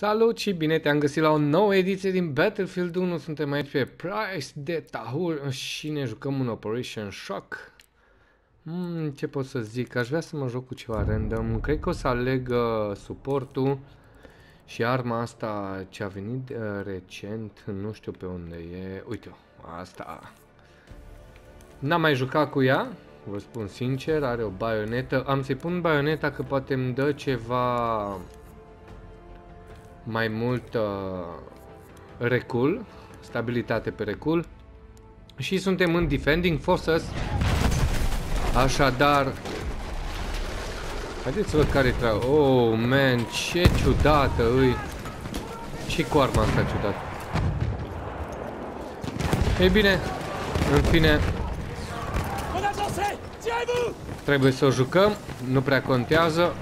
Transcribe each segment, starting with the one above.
Salut și bine te-am găsit la o nouă ediție din Battlefield 1. Suntem aici pe Price de Tahur și ne jucăm un Operation Shock. Hmm, ce pot să zic? Aș vrea să mă joc cu ceva random. Cred că o să aleg uh, suportul și arma asta ce a venit uh, recent. Nu știu pe unde e. Uite-o, asta. N-am mai jucat cu ea, vă spun sincer. Are o baionetă. Am să-i pun baioneta că poate îmi dă ceva mai mult uh, recul, stabilitate pe recul și suntem în Defending Forces. Așadar, haideți să văd care tra... Oh, man, ce ciudată îi. Ce cu arma asta ciudată. Ei bine, în fine, trebuie să o jucăm, nu prea contează.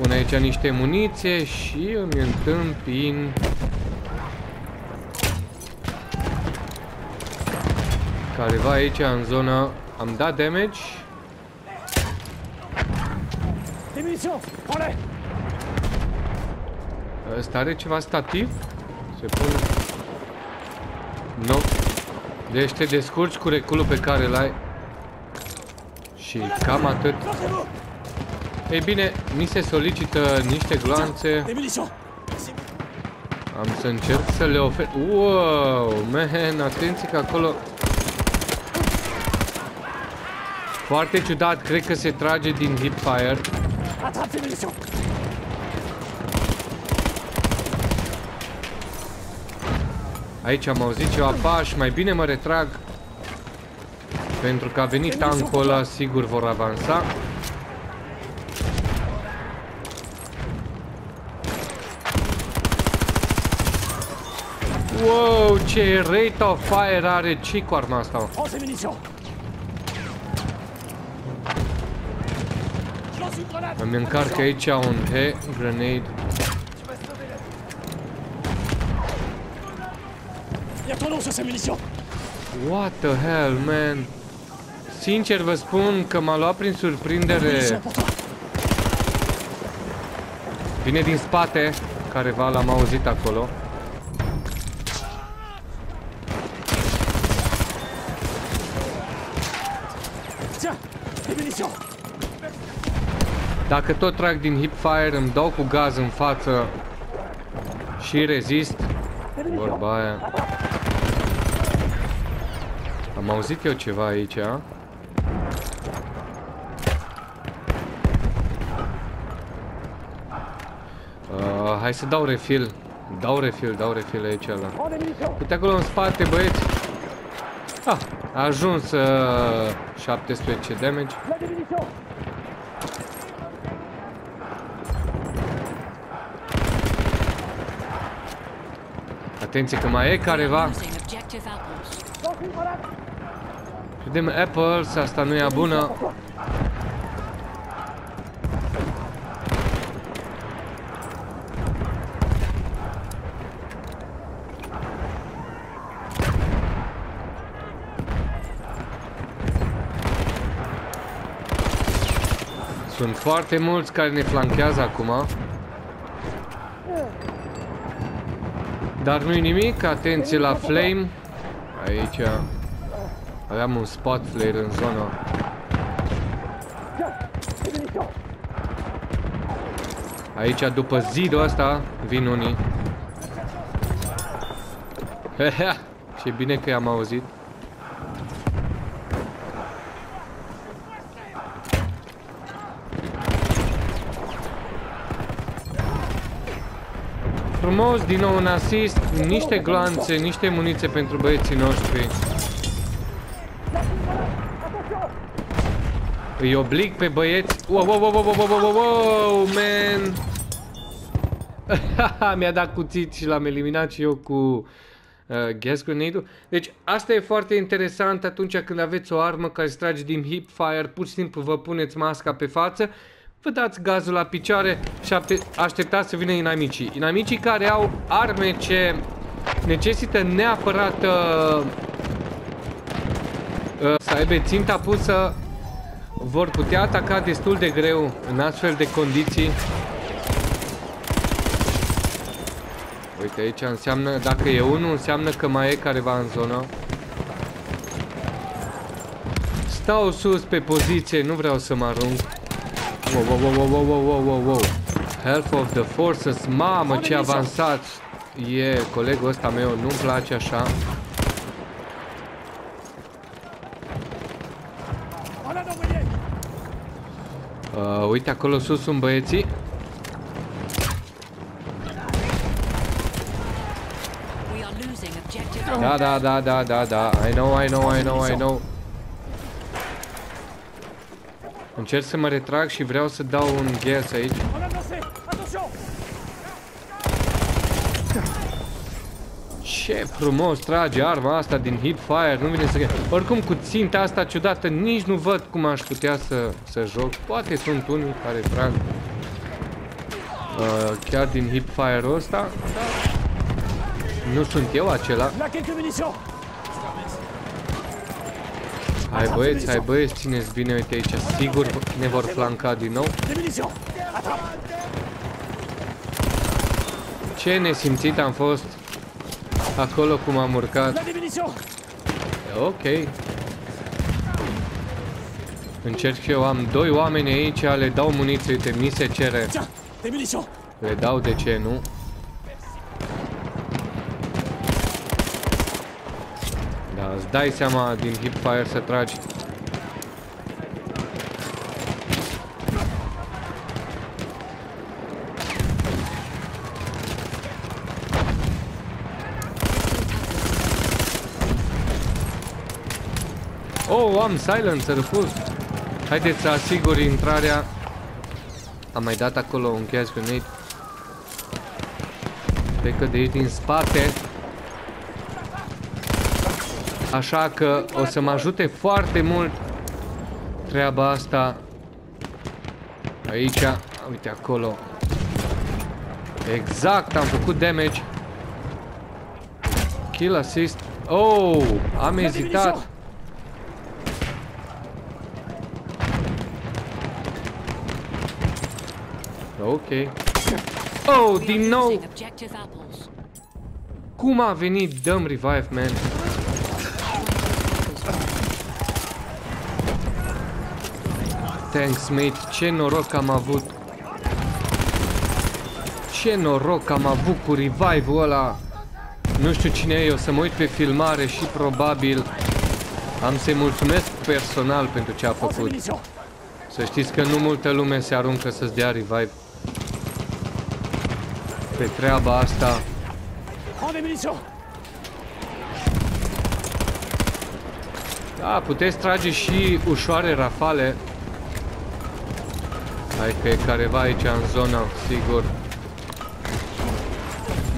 Pun aici niște muniție și îmi întâmpin careva aici în zonă. Am dat damage. Ăsta are ceva stativ? Se pune... Nu. Deci te descurci cu reculul pe care l-ai. Și cam atât. Ei bine, mi se solicită niște gloanțe. Am să încerc să le ofer... Wow, man, atenție că acolo... Foarte ciudat, cred că se trage din hipfire. Aici am auzit ceva pași, mai bine mă retrag. Pentru că a venit tankul ăla, sigur vor avansa. Wow, ce rate of fire are ce cu arma asta, mă? Îmi încarc aici un he grenade. What the hell, man? Sincer vă spun că m-a luat prin surprindere. Vine din spate, careva l-am auzit acolo. Dacă tot trag din hipfire, îmi dau cu gaz în față și rezist. Vorba aia. Am auzit eu ceva aici, a? Uh, hai să dau refill. Dau refill, dau refill aici la. Uite acolo în spate, băieți. Ah, a ajuns uh, 17 damage. Atenție că mai e careva. Vedem apples, asta nu e bună. Sunt foarte mulți care ne flanchează acum. Dar nu-i nimic, atenție la flame. Aici aveam un spot flare în zonă. Aici după zidul ăsta vin unii. Ce bine că i-am auzit. Frumos, din nou un asist, niște gloanțe, niște muniție pentru băieții noștri. Îi oblig pe băieți... Wow, wow, wow, wow, wow, wow, wow, wow, man! Mi-a dat cuțit și l-am eliminat și eu cu uh, gas grenade-ul. Deci asta e foarte interesant atunci când aveți o armă care se trage din hip fire, pur și simplu vă puneți masca pe față vă dați gazul la picioare și așteptați să vină inamicii. Inamicii care au arme ce necesită neapărat uh, uh, să aibă ținta pusă vor putea ataca destul de greu în astfel de condiții. Uite, aici înseamnă, dacă e unul, înseamnă că mai e careva în zonă. Stau sus pe poziție, nu vreau să mă arunc. Wow, wow, wow, wow, wow, wow, wow, wow. Health of the Forces, mamă ce avansat e colegul ăsta meu, nu-mi place așa. Uh, uite acolo sus sunt băieții. Da, da, da, da, da, da. I know, I know, I know, I know. Încerc să mă retrag și vreau să dau un gas aici. Ce frumos trage arma asta din hipfire, nu vine să... Oricum cu ținta asta ciudată nici nu văd cum aș putea să, să joc. Poate sunt unii care trag uh, chiar din hipfire-ul ăsta, dar nu sunt eu acela. Hai băieți, hai băieți, țineți bine, uite aici, sigur ne vor flanca din nou. Ce nesimțit am fost acolo cum am urcat. Ok. Încerc și eu, am doi oameni aici, le dau muniție, uite, mi se cere. Le dau, de ce nu? Îți dai seama din hipfire să tragi. Oh, am silencer full. Haideți să asigur intrarea. Am mai dat acolo un gas grenade. Plecă de aici din spate. Așa că o să mă ajute foarte mult treaba asta. Aici, uite acolo. Exact, am făcut damage. Kill assist. Oh, am ezitat. Ok. Oh, din nou! Cum a venit? Dăm revive, man. Thanks, mate. Ce noroc am avut. Ce noroc am avut cu revive-ul ăla. Nu știu cine e, o să mă uit pe filmare și probabil am să-i mulțumesc personal pentru ce a făcut. Să știți că nu multă lume se aruncă să-ți dea revive. Pe treaba asta. Da, puteți trage și ușoare rafale. Hai că e careva aici în zonă, sigur.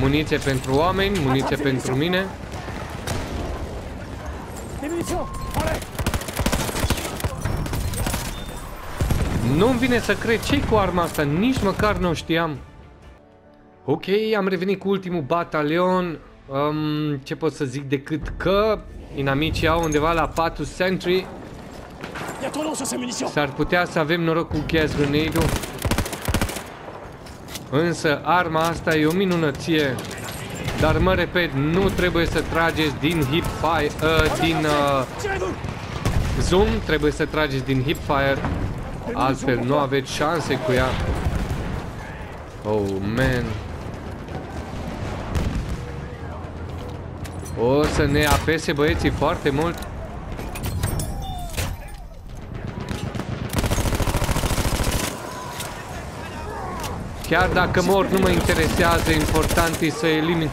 Muniție pentru oameni, muniție pentru mine. Nu-mi vine să cred ce cu arma asta, nici măcar nu știam. Ok, am revenit cu ultimul batalion. Um, ce pot să zic decât că inamicii au undeva la 4 sentry S-ar putea să avem noroc cu gas grenade Însă arma asta e o minunăție. Dar mă repet, nu trebuie să trageți din hipfire, uh, din uh, zoom, trebuie să trageți din hipfire. Altfel nu aveți șanse cu ea. Oh, man. O să ne apese băieții foarte mult. Chiar dacă mor nu mă interesează, important e să elimin.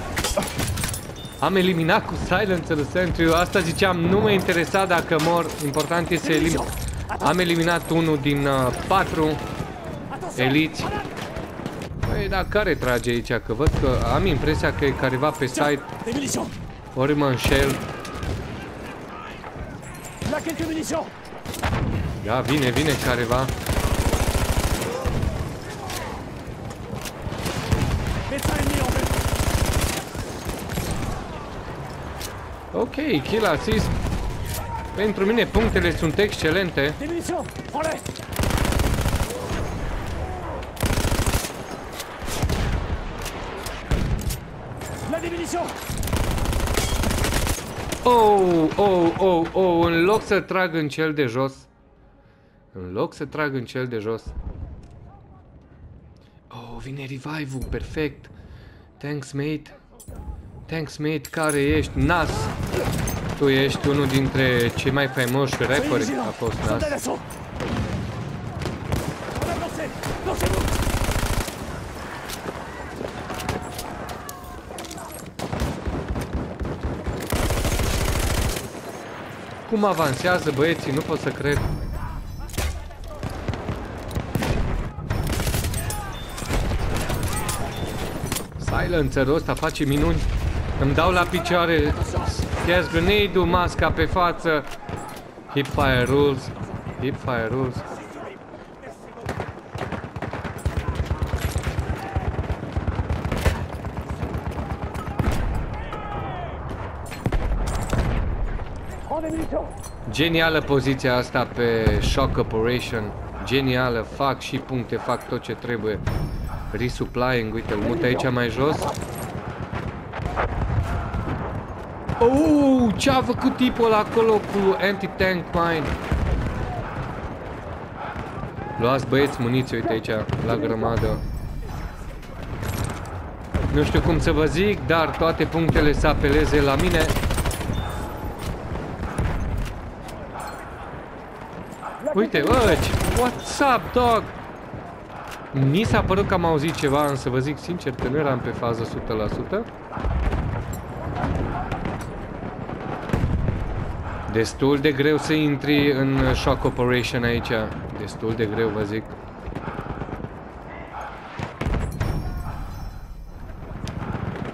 Am eliminat cu Silencer Sentry, asta ziceam, nu mă interesa dacă mor, important e să elimin. Am eliminat unul din uh, patru eliți. Păi, dar care trage aici? Că văd că am impresia că e careva pe site. Ori mă înșel. Da, vine, vine careva. Ok, kill assist. Pentru mine punctele sunt excelente. munitions Oh, oh, oh, oh, în loc să trag în cel de jos. În loc să trag în cel de jos. Oh, vine revive-ul, perfect. Thanks, mate. Thanks, mate, care ești? Nas! Tu ești unul dintre cei mai faimoși rapperi, a fost Soldat Nas. d'assaut En avancée Lancez-vous Cum avansează băieții, nu pot să cred. Silencer-ul ăsta face minuni. Îmi dau la picioare. Gas grenade-ul, masca pe față. Hipfire rules. Hipfire rules. Prends des munitions Genială poziția asta pe Shock Operation. Genială, fac și puncte, fac tot ce trebuie. Resupplying, uite, îl mut aici mai jos. Oh, ce a făcut tipul ăla acolo cu anti-tank mine? Luați băieți muniție, uite aici, la grămadă. Nu știu cum să vă zic, dar toate punctele să apeleze la mine. Uite, bă, ce- what's up, dog? Mi s-a părut că am auzit ceva, însă vă zic sincer că nu eram pe fază 100%. Destul de greu să intri în shock operation aici. Destul de greu, vă zic.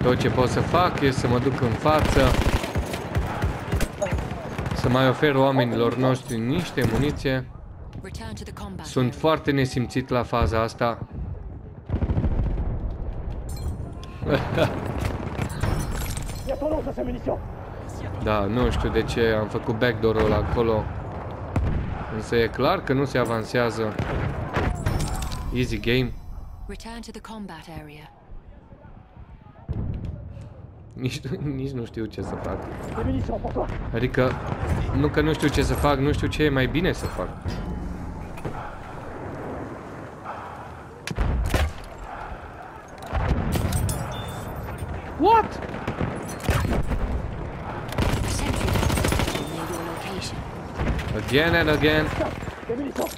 Tot ce pot să fac e să mă duc în față. Să mai ofer oamenilor noștri niște muniție. Return to the combat. Sunt area. foarte nesimțit la faza asta. Il y a tendance à ces munitions Da, nu știu de ce am făcut backdoor-ul ăla acolo. Însă e clar că nu se avansează. Easy game. Return to the combat area. Nici, nici nu știu ce să fac. Des munitions pour toi Adică, nu că nu știu ce să fac, nu știu ce e mai bine să fac. What? Again and again. Des munitions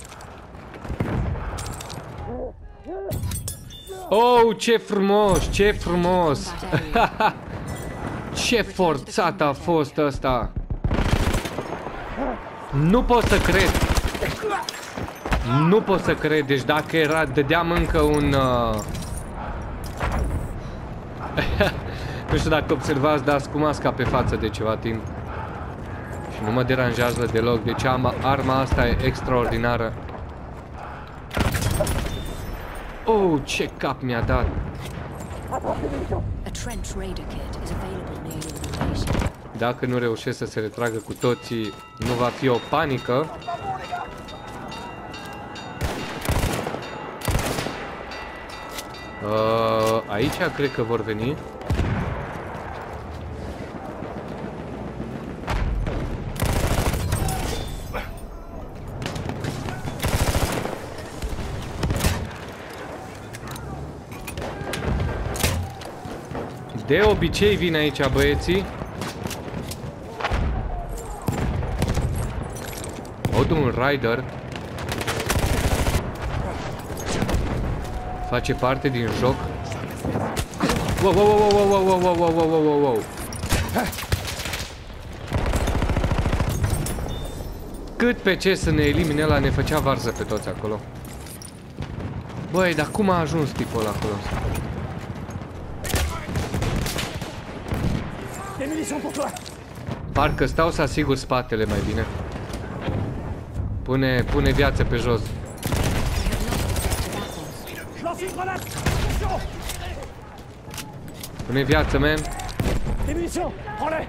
Oh, ce frumos, ce frumos! Combat area. Ce forțat a fost ăsta! Nu pot să cred! Nu pot să cred, deci dacă era, dădeam încă un... Uh... nu știu dacă observați, dar cu masca pe față de ceva timp. Și nu mă deranjează deloc, deci am, arma asta e extraordinară. Oh, ce cap mi-a dat! Attrape des munitions A trench raider kit is available near your location. Dacă nu reușesc să se retragă cu toții, nu va fi o panică. Uh, aici cred că vor veni. De obicei vin aici băieții. Aud un rider. Face parte din joc. Wow, wow, wow, wow, wow, wow, wow, wow, wow, wow, wow. Cât pe ce să ne elimine la ne făcea varză pe toți acolo. Băi, dar cum a ajuns tipul ăla acolo? Des munitions pour toi Parcă stau să asigur spatele mai bine. Pune, pune viață pe jos. We have lost objective apples. Je lance une grenade Attention Pune viață, man. Des munitions Prends-les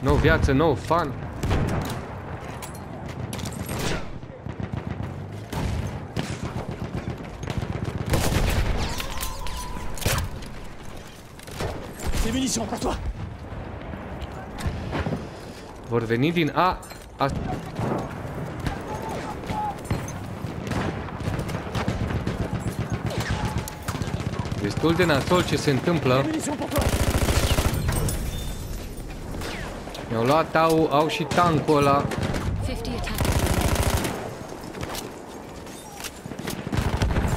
No viață, no fun. Des Des munitions pour toi Vor veni din A... a... Destul de nasol ce se întâmplă. Des munitions pour toi Mi-au luat, au, au și tancul ăla. 50 attackers remain.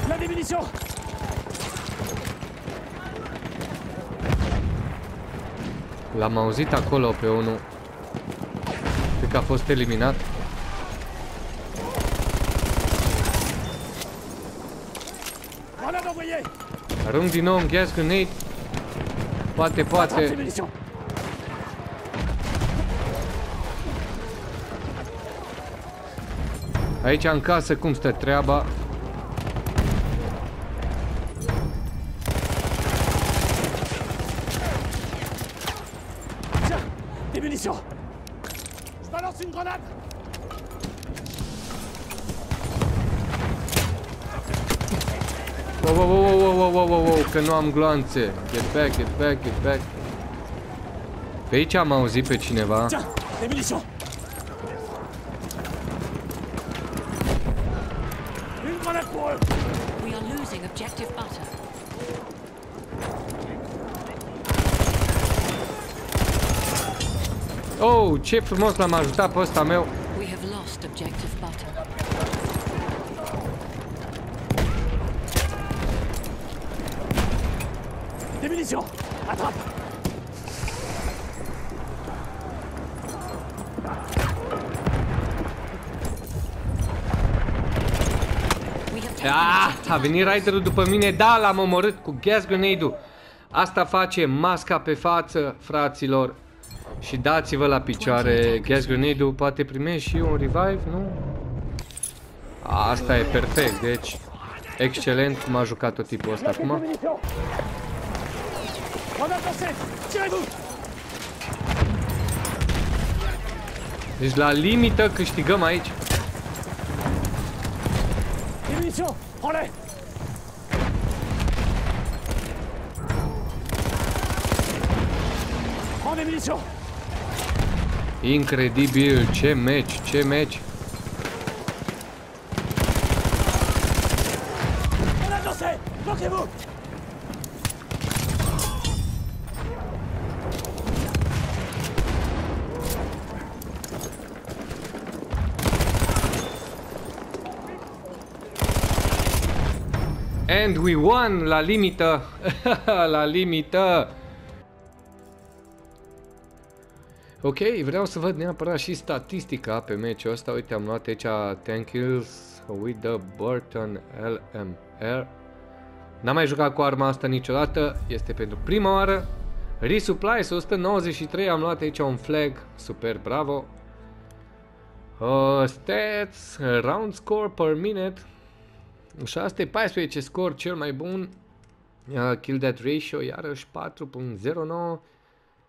La des munitions L-am auzit acolo pe unul. Cred că a fost eliminat. Grenade envoyée Arunc din nou un gas grenade. Poate, Attrape poate. ces munitions Aici în casă cum stă treaba. Tiens Des munitions Je balance une grenade Wow, wow, wow, wow, wow, wow, wow, wow, că nu am gloanțe. Get back, get back, get back. Pe aici am auzit pe cineva. Tiens Des munitions Une grenade pour eux We are losing objective butter. Oh, ce frumos l-am ajutat pe ăsta meu. We have lost objective butter. Des munitions Attrape We have taken Ah, objective a venit riderul după mine. Da, l-am omorât cu gas grenade-ul. Asta face masca pe față, fraților. Și dați-vă la picioare gas grenade-ul. Poate primești și un revive, nu? Asta e perfect, deci excelent cum a jucat tot tipul ăsta Des acum. munitions Grenade lancée Tirez-vous Deci la limită câștigăm aici. Des munitions Prends-les Prends des munitions Incredibil, ce meci, ce meci. Grenade lancée Bloquez-vous And we won la limită. la limită. Ok, vreau să văd neapărat și statistica pe meciul ăsta. Uite, am luat aici 10 kills with the Burton LMR. N-am mai jucat cu arma asta niciodată, este pentru prima oară. Resupplies 193, am luat aici un flag, super bravo. Uh, stats, round score per minute, 614 scor cel mai bun. Uh, kill death ratio iarăși 4.09.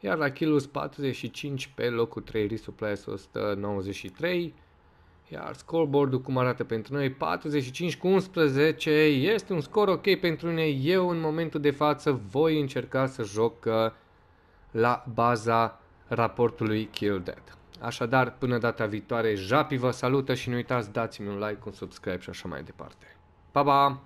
Iar la kills 45 pe locul 3 resupplies 193. Iar scoreboard-ul cum arată pentru noi 45 cu 11 este un scor ok pentru mine. Eu în momentul de față voi încerca să joc uh, la baza raportului Kill Death. Așadar, până data viitoare, Japi vă salută și nu uitați dați-mi un like, un subscribe și așa mai departe. Pa, pa!